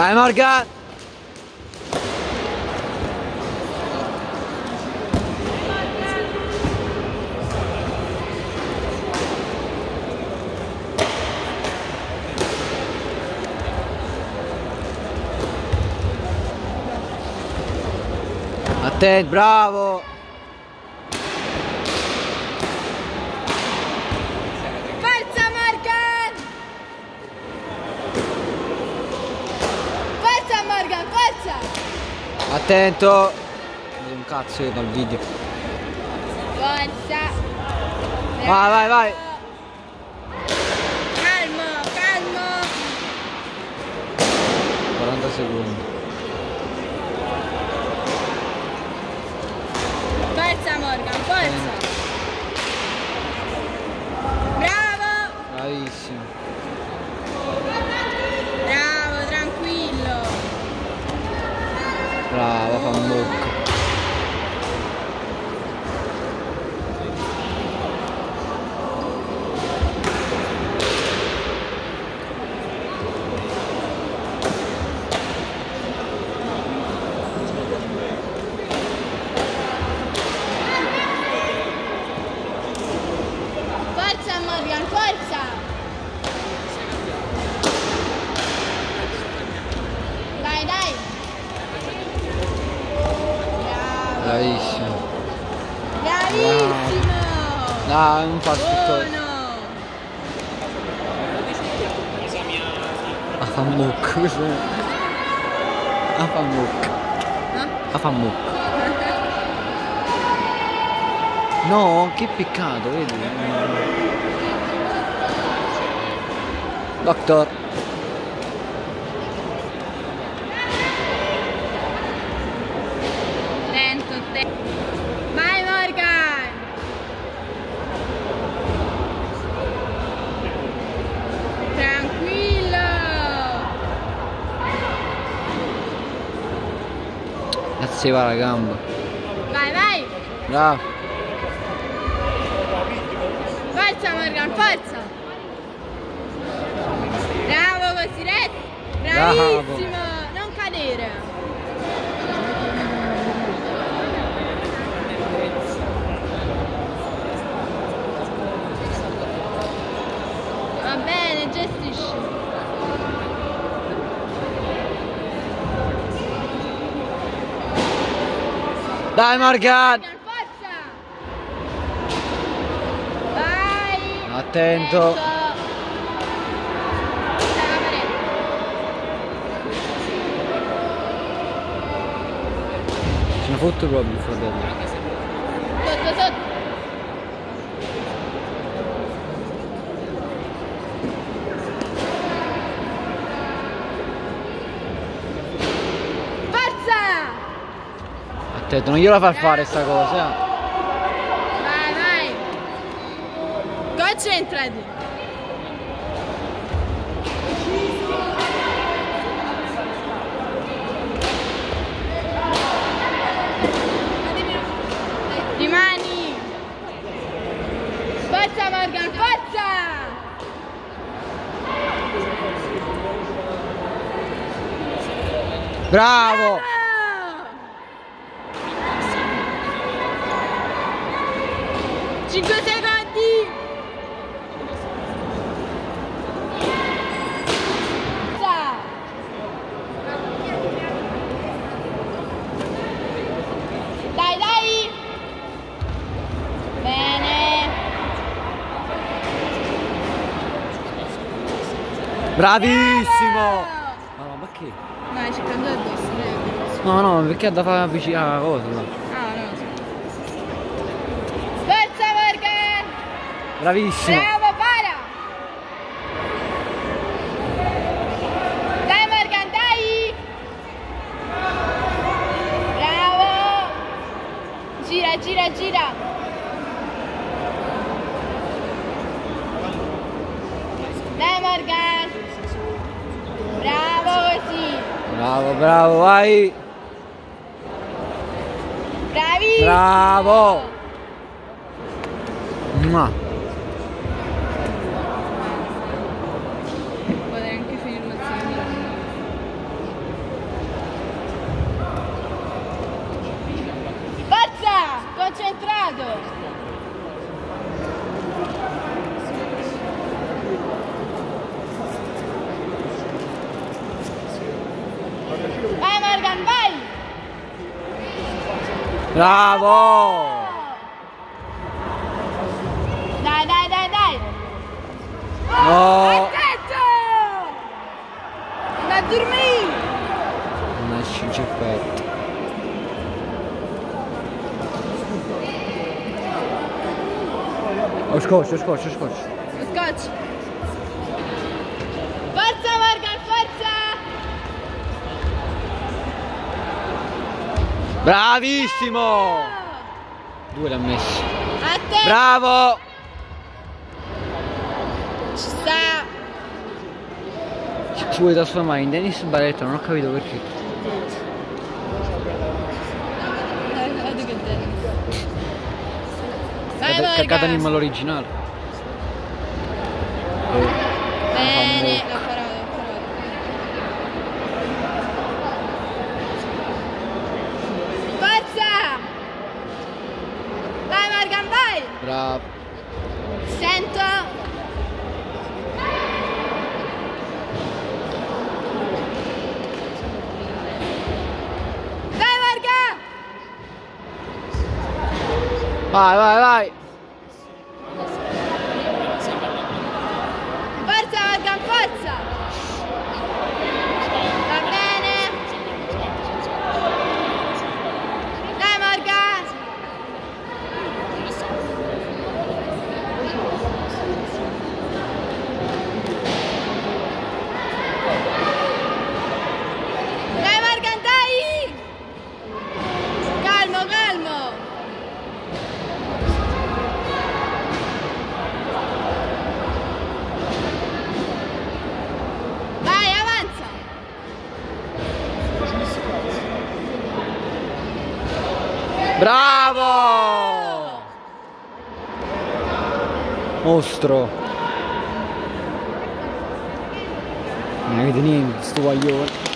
Dai Morgan! Attento, bravo! Forza Morgan! Forza Morgan, forza! Attento! Un cazzo io dal video. Forza! Vai, vai, vai! Calmo, calmo! 40 secondi. Forza Morgan, forza! Bravo! Bravissimo. Bravo, tranquillo! Brava, fa un bocco. Forza Morgan, forza! Dai, dai! Bravo! Bravissimo. Bravissimo! Dai, non fa tutto. Buono! A fa cos'è? A fa bocco. No? A fa bocco. No, che peccato, vedi? Doctor. Cazzo va la gamba. Vai, vai! Bravo. Forza Morgan, forza! Bravo così, resti! Bravissimo! Non Dai Morgan. Vai! Attento. Ce ne fotte proprio il fratello. Sotto, sotto. Forza! Attento, non gliela far fare sta cosa. eh. Vai, vai. Concentrati. Rimani. Forza Morgan, forza! Bravo! 5 secondi! Dai, dai! Bene! Bravissimo! No, no, ma che? No, ci prendo addosso. No, no, perché ha da fare avvicinare la cosa? no? Ah, no, sì. Forza Morgan! Bravissimo! Bravo, para! Dai Morgan, dai! Bravo! Gira, gira, gira! Dai Morgan! Bravo così! Bravo, bravo, vai! Bravissimo! Bravo! Mua. Potrei anche finirlo insieme. Vai Morgan, vai! Bravo! Dai, dai, dai, dai! No! Attento! Andate a dormire! Una scinceffetta. Oh scotch, oh scotch, oh scotch. Lo scotch! Bravissimo! Due l'ha messo. A te! Bravo! Ci sta! Si vuole trasformare in Dennis Barretto, non ho capito perché. Cacata Morgan! in l'originale. Bene, l'ho farò, l'ho farò. Forza! Vai Morgan, vai! Bravo. Sento! Vai! Vai, vai, Bravo! Mostro! Non avete niente, sto guaglione.